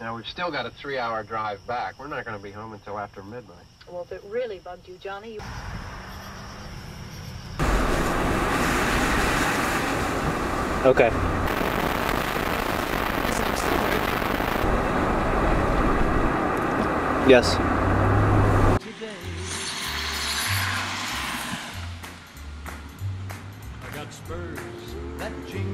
Now, we've still got a three-hour drive back. We're not going to be home until after midnight. Well, if it really bugged you, Johnny, you... Okay. Yes. I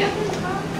You